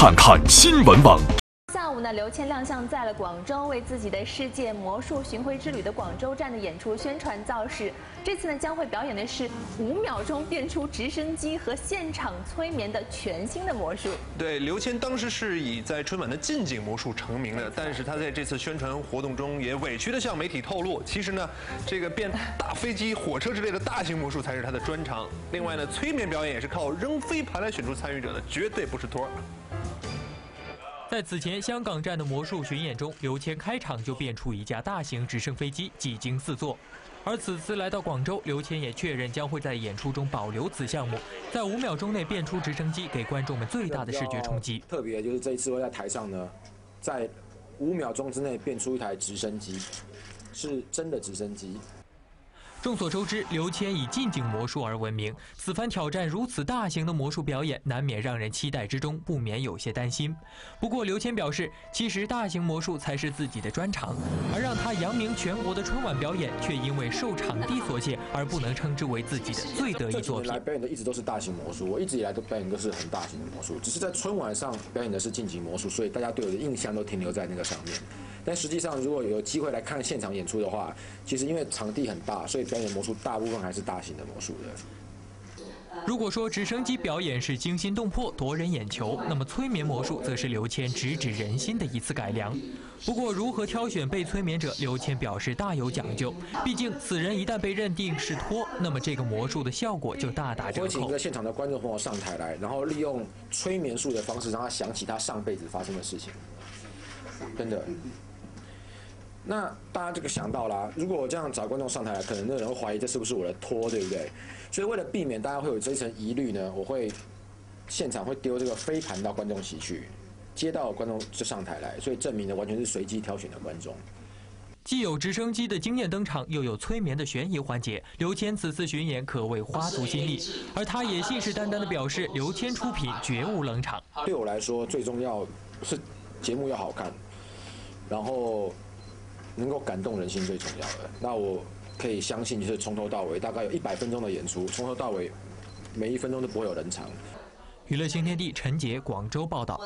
看看新闻网。下午呢，刘谦亮相在了广州，为自己的世界魔术巡回之旅的广州站的演出宣传造势。这次呢，将会表演的是五秒钟变出直升机和现场催眠的全新的魔术。对，刘谦当时是以在春晚的近景魔术成名的，但是他在这次宣传活动中也委屈的向媒体透露，其实呢，这个变大飞机、火车之类的大型魔术才是他的专长。另外呢，催眠表演也是靠扔飞盘来选出参与者的，绝对不是托儿。在此前香港站的魔术巡演中，刘谦开场就变出一架大型直升飞机，技惊四座。而此次来到广州，刘谦也确认将会在演出中保留此项目，在五秒钟内变出直升机，给观众们最大的视觉冲击。特别就是这一次会在台上呢，在五秒钟之内变出一台直升机，是真的直升机。众所周知，刘谦以近景魔术而闻名。此番挑战如此大型的魔术表演，难免让人期待之中不免有些担心。不过，刘谦表示，其实大型魔术才是自己的专长，而让他扬名全国的春晚表演，却因为受场地所限而不能称之为自己的最得意作品。来表演的一直都是大型魔术，我一直以来都表演都是很大型的魔术，只是在春晚上表演的是近景魔术，所以大家对我的印象都停留在那个上面。但实际上，如果有机会来看现场演出的话，其实因为场地很大，所以表演魔术大部分还是大型的魔术的。如果说直升机表演是惊心动魄、夺人眼球，那么催眠魔术则是刘谦直指人心的一次改良。不过，如何挑选被催眠者，刘谦表示大有讲究。毕竟，此人一旦被认定是托，那么这个魔术的效果就大打折扣。请一个现场的观众朋友上台来，然后利用催眠术的方式，让他想起他上辈子发生的事情。真的。那大家这个想到啦，如果我这样找观众上台来，可能那人会怀疑这是不是我的托，对不对？所以为了避免大家会有这一层疑虑呢，我会现场会丢这个飞盘到观众席去，接到观众就上台来，所以证明的完全是随机挑选的观众。既有直升机的惊艳登场，又有催眠的悬疑环节，刘谦此次巡演可谓花足心力，而他也信誓旦旦的表示，刘谦出品绝无冷场。对我来说，最重要是节目要好看，然后。能够感动人心最重要的，那我可以相信，就是从头到尾，大概有一百分钟的演出，从头到尾，每一分钟都不会有人场。娱乐新天地陈杰广州报道。